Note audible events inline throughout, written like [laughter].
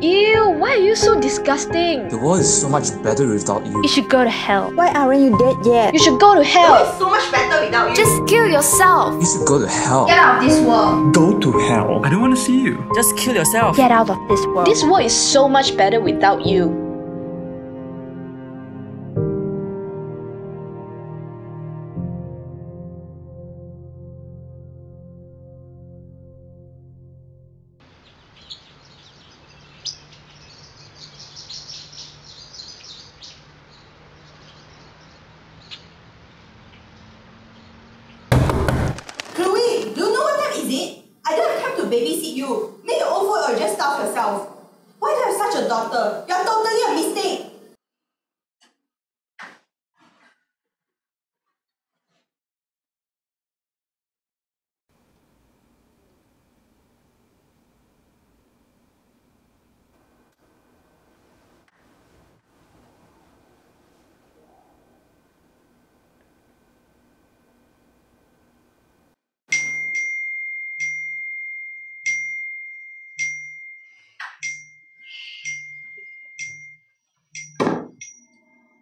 Ew, why are you so disgusting? The world is so much better without you. You should go to hell. Why aren't you dead yet? You should go to hell. The world is so much better without you. Just kill yourself. You should go to hell. get out of this world. Go to hell. I don't want to see you. Just kill yourself. Get out of this world. This world is so much better without you.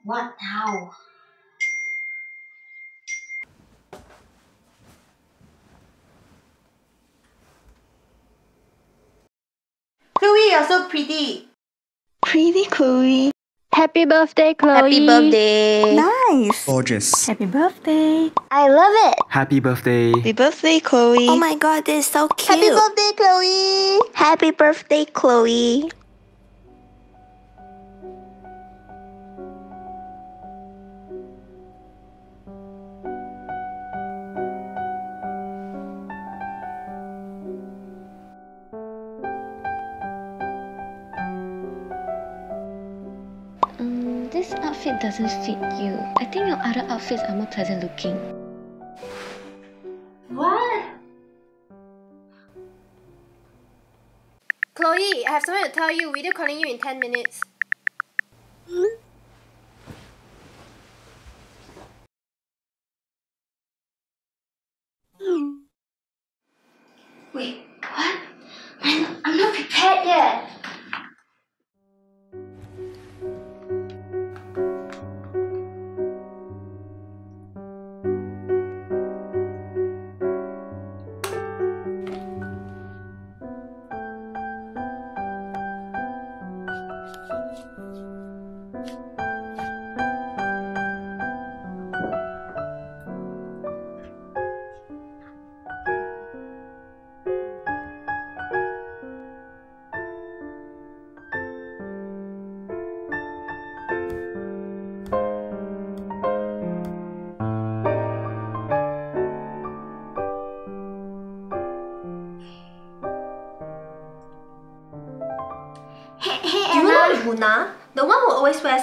What now? Chloe, you're so pretty. Pretty Chloe. Happy birthday, Chloe. Happy birthday. Nice. Gorgeous. Happy birthday. I love it. Happy birthday. Happy birthday, Chloe. Oh my god, this is so cute. Happy birthday, Chloe. Happy birthday, Chloe. Outfit doesn't fit you. I think your other outfits are more pleasant looking. What? Chloe, I have something to tell you. Video calling you in 10 minutes. Wait, what? I'm, I'm not prepared yet.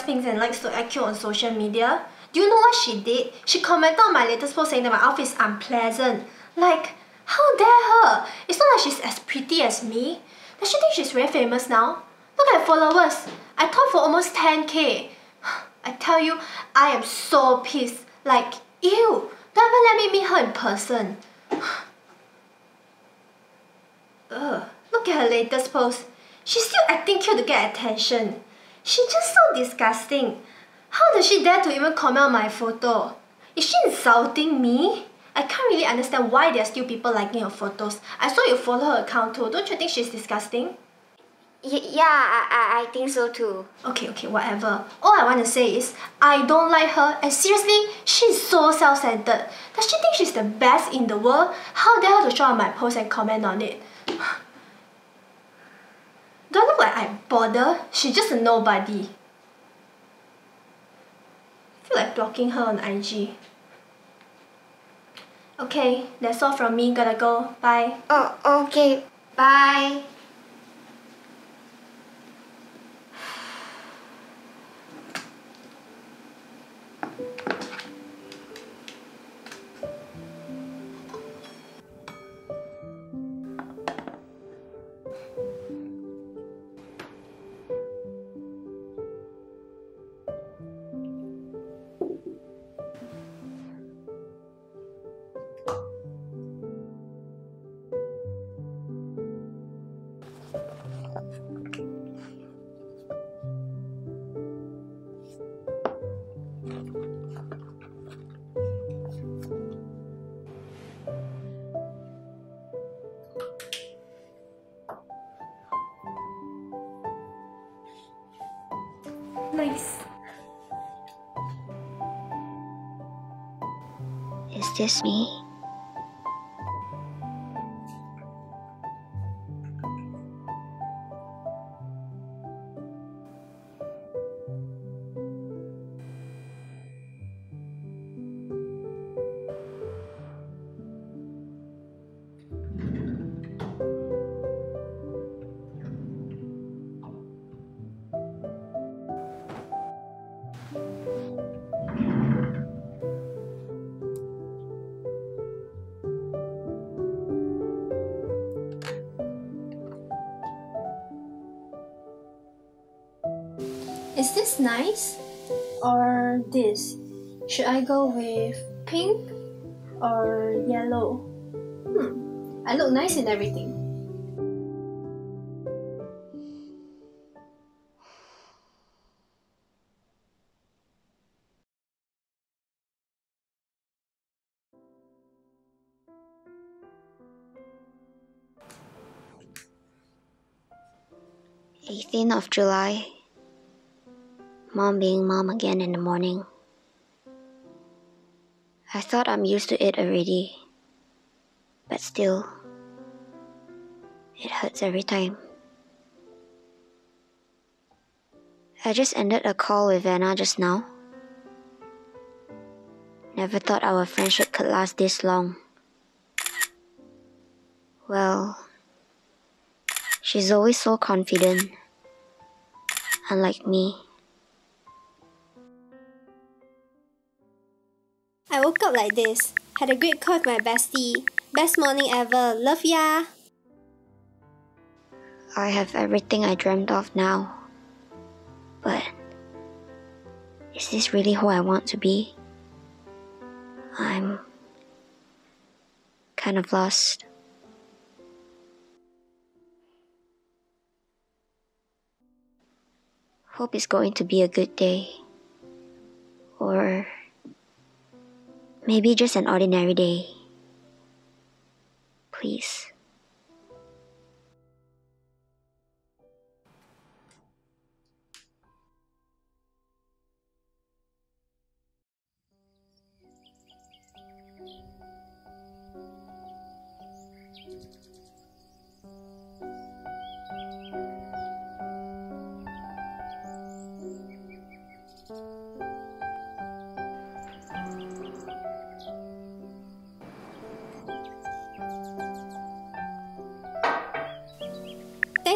Pinks and likes to act cute on social media? Do you know what she did? She commented on my latest post saying that my outfit is unpleasant. Like, how dare her? It's not like she's as pretty as me. Does she think she's very famous now? Look at her followers. I talked for almost 10k. [sighs] I tell you, I am so pissed. Like, ew, don't let me meet her in person. [sighs] Ugh, look at her latest post. She's still acting cute to get attention. She's just so disgusting. How does she dare to even comment on my photo? Is she insulting me? I can't really understand why there are still people liking her photos. I saw you follow her account too. Don't you think she's disgusting? Y- yeah, I, I, I think so too. Okay, okay, whatever. All I want to say is, I don't like her, and seriously, she's so self-centered. Does she think she's the best in the world? How dare her to show on my post and comment on it? Like I bother? She's just a nobody. I feel like blocking her on IG. Okay, that's all from me. Gotta go. Bye. Oh, okay. Bye. Nice. Is this me? Is this nice? Or this? Should I go with pink or yellow? Hmm, I look nice in everything. Eighteenth of July. Mom being mom again in the morning. I thought I'm used to it already. But still, it hurts every time. I just ended a call with Anna just now. Never thought our friendship could last this long. Well, she's always so confident. Unlike me. I woke up like this. Had a great call with my bestie. Best morning ever. Love ya. I have everything I dreamt of now. But is this really who I want to be? I'm kind of lost. Hope it's going to be a good day. Or maybe just an ordinary day. Please.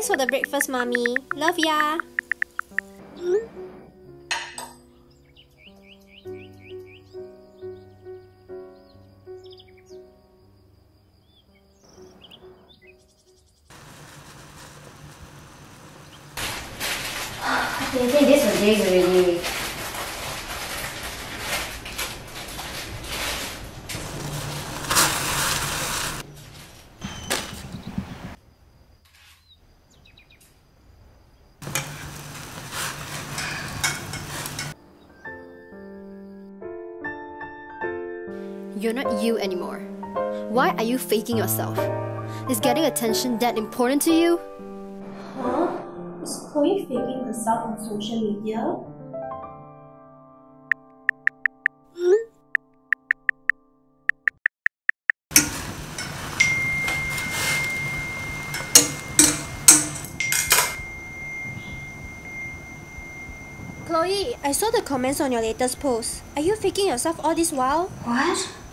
Thanks for the breakfast, mommy. Love ya. [sighs] I think this for days already. Are you faking yourself? Is getting attention that important to you? Huh? Is Chloe faking herself on social media? Chloe, I saw the comments on your latest post. Are you faking yourself all this while? What?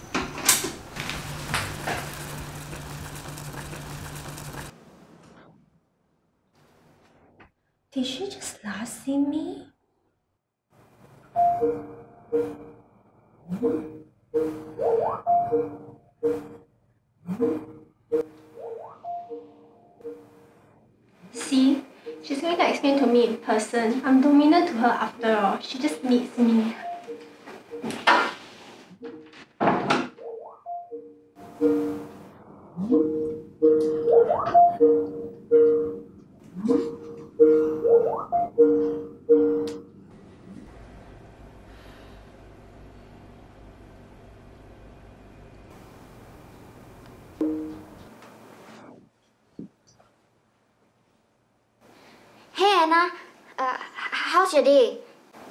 Did she just last see me? See, she's going to explain to me in person. I'm dominant to her after all. She just needs me. Hey Anna, uh, how's your day?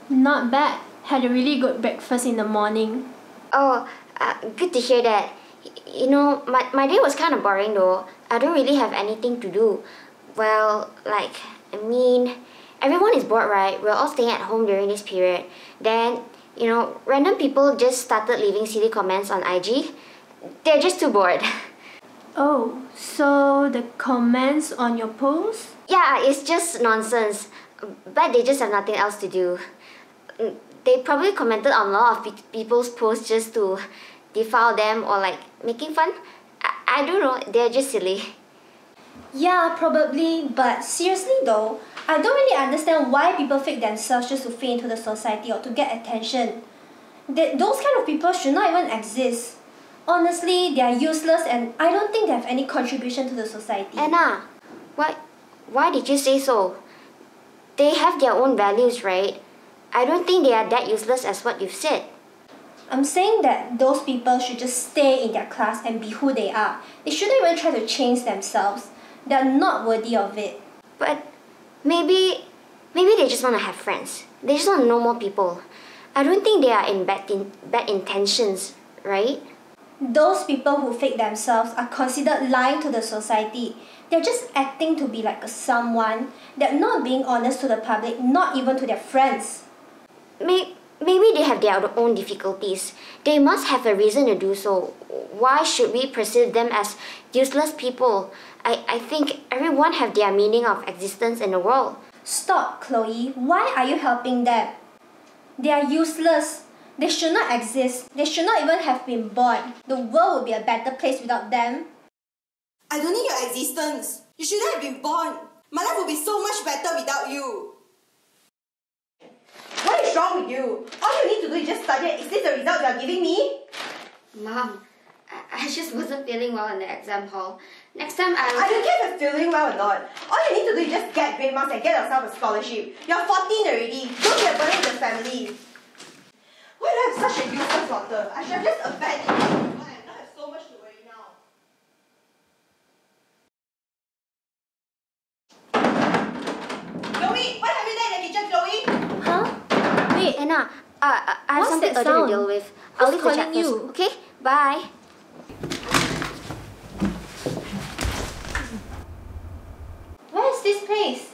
Not bad. Had a really good breakfast in the morning. Oh, uh, good to hear that. You know, my, my day was kind of boring though. I don't really have anything to do. Well, like, I mean, everyone is bored, right? We're all staying at home during this period. Then, you know, random people just started leaving silly comments on IG. They're just too bored. [laughs] Oh, so the comments on your post? Yeah, it's just nonsense. But they just have nothing else to do. Mm, They probably commented on a lot of pe- people's posts just to defile them or like making fun. I, I don't know, they're just silly. Yeah, probably, but seriously though, I don't really understand why people fake themselves just to fit into the society or to get attention. That those kind of people should not even exist. Honestly, they are useless and I don't think they have any contribution to the society. Anna, why, why did you say so? They have their own values, right? I don't think they are that useless as what you've said. I'm saying that those people should just stay in their class and be who they are. They shouldn't even try to change themselves. They are not worthy of it. But maybe, maybe they just want to have friends. They just want to know more people. I don't think they are in bad, in, bad intentions, right? Those people who fake themselves are considered lying to the society. They're just acting to be like someone. They're not being honest to the public, not even to their friends. May, maybe they have their own difficulties. They must have a reason to do so. Why should we perceive them as useless people? I, I think everyone have their meaning of existence in the world. Stop, Chloe. Why are you helping them? They are useless. They should not exist. They should not even have been born. The world would be a better place without them. I don't need your existence. You shouldn't have been born. My life would be so much better without you. Is wrong with you? All you need to do is just study. Is this the result you are giving me? Mom, I, I just wasn't feeling well in the exam hall. Next time I'll... I don't care if you're feeling well or not. All you need to do is just get great marks and get yourself a scholarship. You're 14 already. Don't be a burden to the family. Why do I have such a useless daughter? I should have just abandoned her. I not have so much to worry now. Chloe, what have you done in the kitchen, Chloe? Huh? Wait, Anna, uh, uh, I have What's something that urgent to sound? deal with. I'll Who's leave the chat calling first. you? Okay? Bye. where is this place?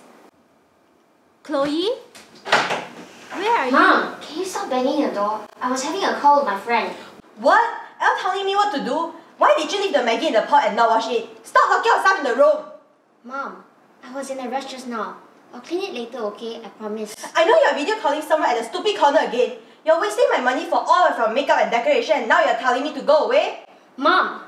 Chloe? Where are you? Mom, can you stop banging the door? I was having a call with my friend. What? Elle telling me what to do? Why did you leave the Maggi in the pot and not wash it? Stop locking yourself in the room. Mom, I was in a rush just now. I'll clean it later, okay? I promise. I know you're video calling someone at the stupid corner again. You're wasting my money for all of your makeup and decoration and now you're telling me to go away? Mom,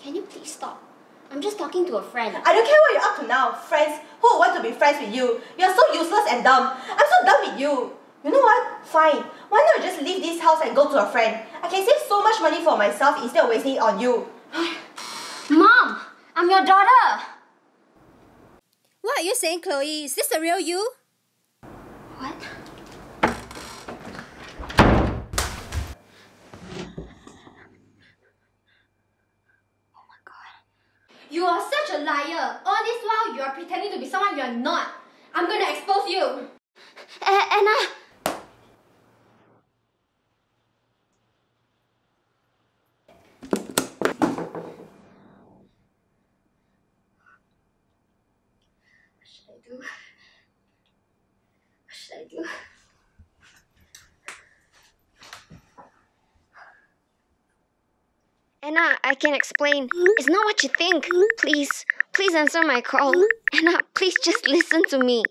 can you please stop? I'm just talking to a friend. I don't care what you're up to now. Friends, who would want to be friends with you? You're so useless and dumb. I'm so done with you. You know what? Fine. Why not just leave this house and go to a friend? I can save so much money for myself instead of wasting it on you. [sighs] Mom, I'm your daughter. What are you saying, Chloe? Is this the real you? What? Oh my god. You are such a liar. All this while you are pretending to be someone you are not. I'm gonna expose you. A- Anna! Do? What should I do? Anna, I can explain. It's not what you think. Please, please answer my call. Anna, please just listen to me.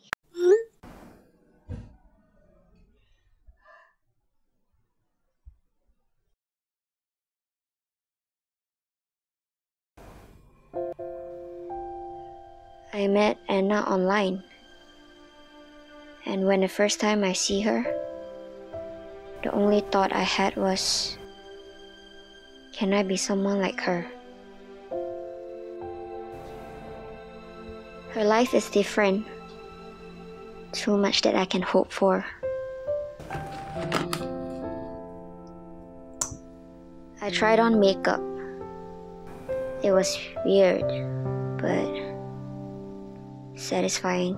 Met Anna online. And when the first time I see her, the only thought I had was can I be someone like her? Her life is different. Too much that I can hope for. I tried on makeup. It was weird, but satisfying.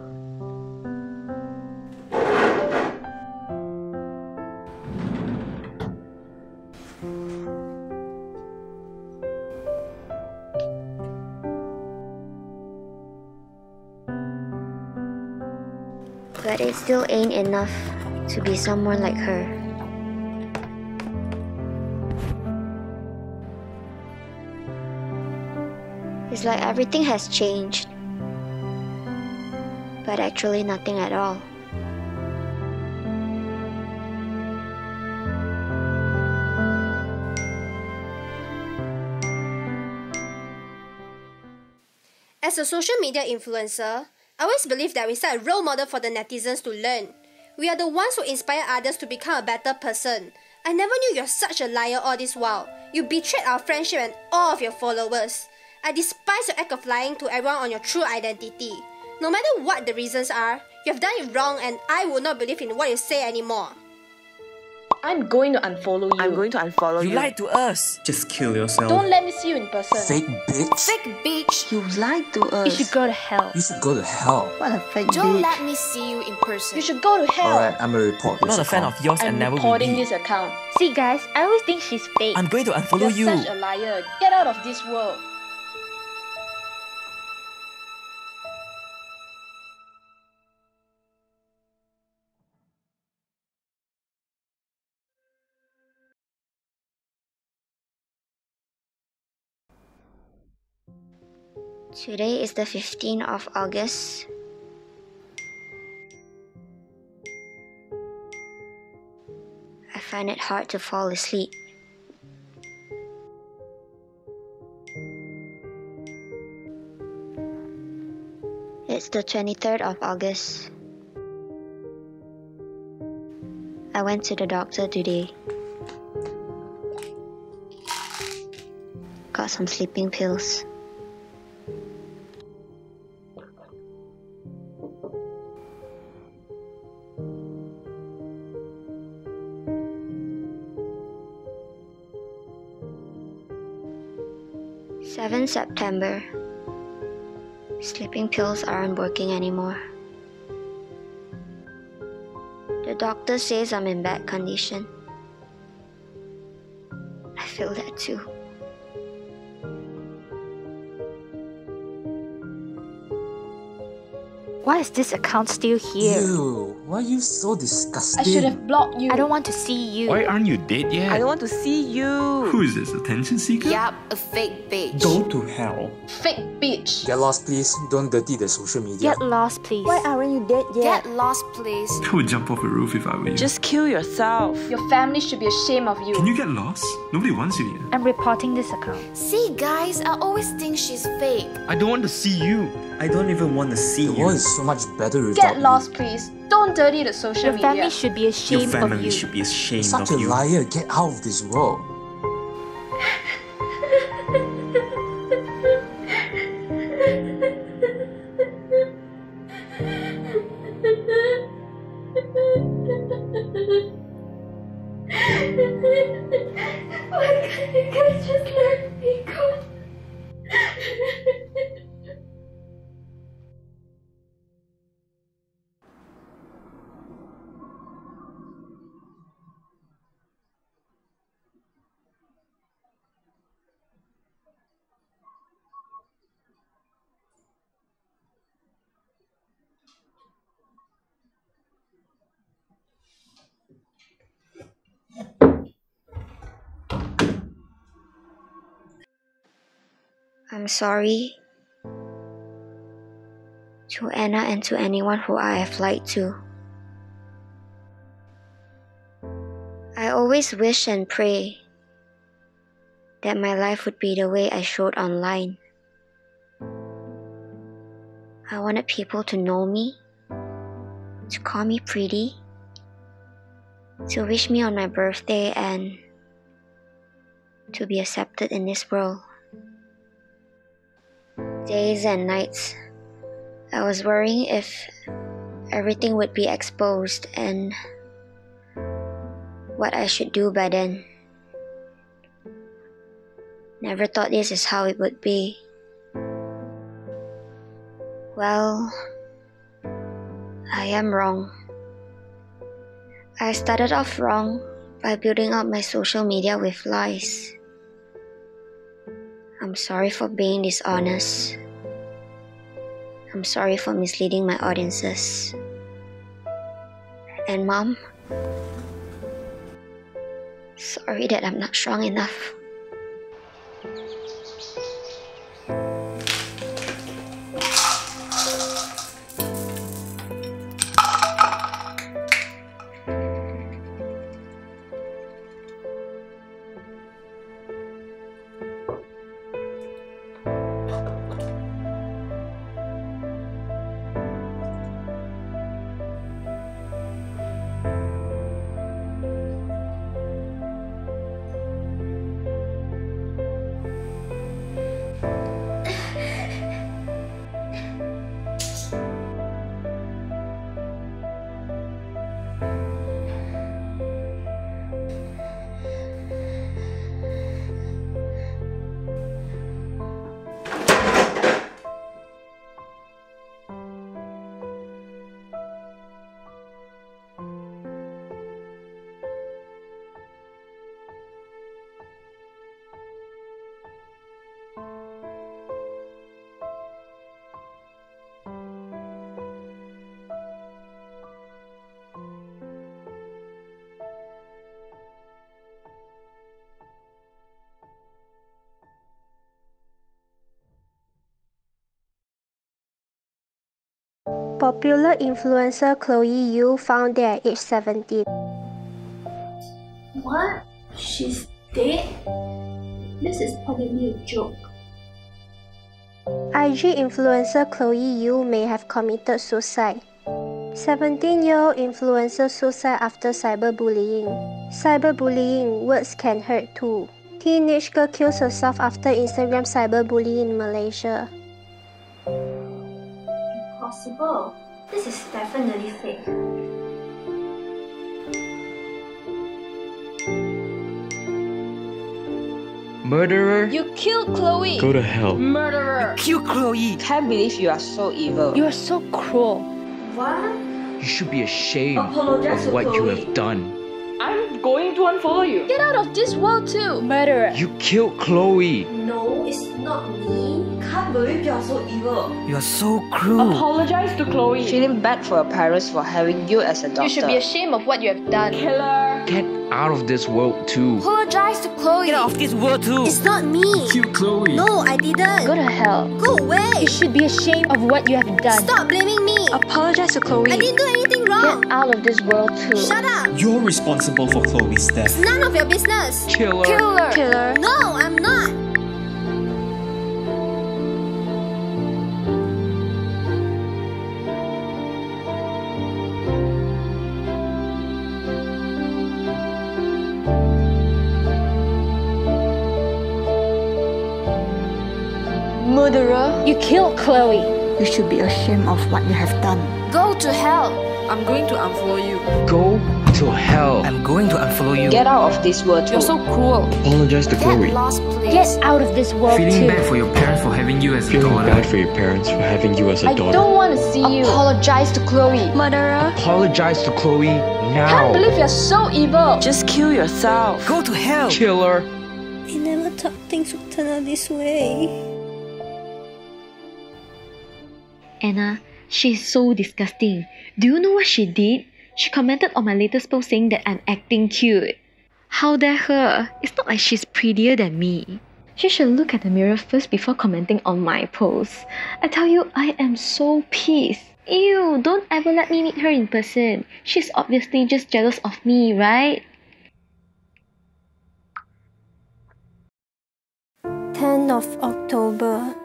But it still ain't enough to be someone like her. It's like everything has changed but actually nothing at all. As a social media influencer, I always believe that we set a role model for the netizens to learn. We are the ones who inspire others to become a better person. I never knew you're such a liar all this while. You betrayed our friendship and all of your followers. I despise your act of lying to everyone on your true identity. No matter what the reasons are, you have done it wrong and I will not believe in what you say anymore. I'm going to unfollow you. I'm going to unfollow you. You lied to us. Just kill yourself. Don't let me see you in person. Fake bitch. Fake bitch! You lied to us. You should go to hell. You should go to hell. What a fake Don't bitch. let me see you in person. You should go to hell. Alright, I'm a report. this Not a fan account. of yours and I'm never will reporting this account. See, guys, I always think she's fake. I'm going to unfollow You're you. such a liar. Get out of this world. Today is the 15th of August. I find it hard to fall asleep. It's the 23rd of August. I went to the doctor today. Got some sleeping pills. September. Sleeping pills aren't working anymore. The doctor says I'm in bad condition. I feel that too. Why is this account still here? Ew, why are you so disgusting? I should have blocked you. I don't want to see you. Why aren't you dead yet? I don't want to see you. Who is this, attention seeker? Yup, a fake bitch. Go to hell. Fake bitch. Get lost, please. Don't dirty the social media. Get lost, please. Why aren't you dead yet? Get lost, please. I would jump off a roof if I were you. Just kill yourself. Your family should be ashamed of you. Can you get lost? Nobody wants you here. I'm reporting this account. See, guys, I always think she's fake. I don't want to see you. I don't even want to see The you. world is so much better without you. Get lost, please. Don't dirty the social Your media. family should be Your ashamed of family you. should be you. ashamed Such of a liar. Get out of this world. [laughs] Why can't you guys just let I'm sorry to Anna and to anyone who I have lied to. I always wish and pray that my life would be the way I showed online. I wanted people to know me, to call me pretty, to wish me on my birthday, and to be accepted in this world. Days and nights, I was worrying if everything would be exposed and what I should do by then. Never thought this is how it would be. Well, I am wrong. I started off wrong by building up my social media with lies. I'm sorry for being dishonest. I'm sorry for misleading my audiences. And mom, sorry that I'm not strong enough. Popular influencer Chloe Yu found dead at age 17. What? She's dead? This is probably a joke. IG influencer Chloe Yu may have committed suicide. 17 year old influencer suicide after cyberbullying. Cyberbullying, words can hurt too. Teenage girl kills herself after Instagram cyberbullying in Malaysia. Impossible. This is definitely fake. Murderer? You killed Chloe. Go to hell. Murderer. You killed Chloe! Can't believe you are so evil. You are so cruel. What? You should be ashamed Apologize of to what you have done. I'm going to unfollow you. Get out of this world too. Murderer. You killed Chloe. No, it's not me. Can't believe you're so evil. You are so cruel. Apologize to Chloe. Feeling bad for your parents for having you as a doctor. You should be ashamed of what you have done. Killer. Get out of this world too. Apologize to Chloe. Get out of this world too. It's not me. Kill Chloe. No, I didn't. Go to hell. Go away. You should be ashamed of what you have done. Stop blaming me. Apologize to Chloe. I didn't do anything wrong. Get out of this world too. Shut up. You're responsible for Chloe's death. It's None of your business. Killer. Killer. Killer. No, I'm not. Murderer. You killed Chloe. You should be ashamed of what you have done. Go to hell. I'm going to unfollow you. Go to hell. I'm going to unfollow you. Get out of this world too. You're so cruel. Apologize to Chloe. Lost place. Get out of this world Feeling too. bad for your parents for having you as a Feeling daughter. bad for your parents for having you as a I daughter. I don't want to see you. Apologize to Chloe. Murderer. Apologize to Chloe now. I Can't believe you're so evil. Just kill yourself. Go to hell. Killer. I never thought things would turn out this way. Anna, she is so disgusting. Do you know what she did? She commented on my latest post saying that I'm acting cute. How dare her? It's not like she's prettier than me. She should look at the mirror first before commenting on my post. I tell you, I am so pissed. Ew, don't ever let me meet her in person. She's obviously just jealous of me, right? 10th of October.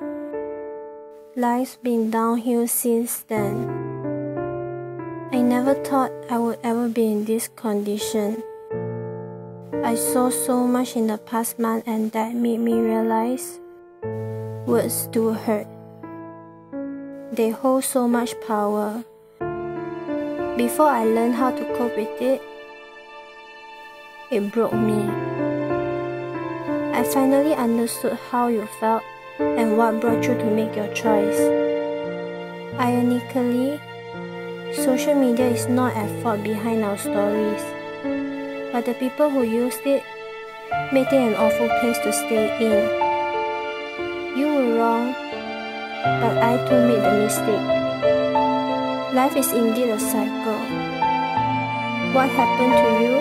Life's been downhill since then. I never thought I would ever be in this condition. I saw so much in the past month, and that made me realize words do hurt. They hold so much power. Before I learned how to cope with it, it broke me. I finally understood how you felt and what brought you to make your choice. Ironically, social media is not at fault behind our stories, but the people who used it made it an awful place to stay in. You were wrong, but I too made the mistake. Life is indeed a cycle. What happened to you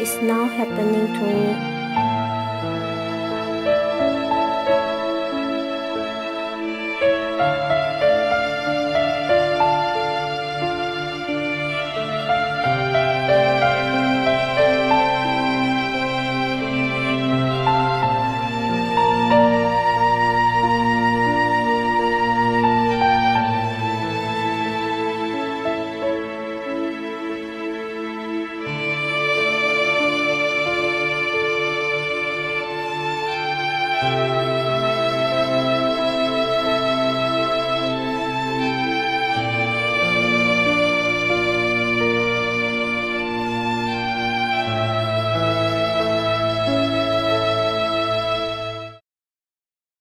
is now happening to me.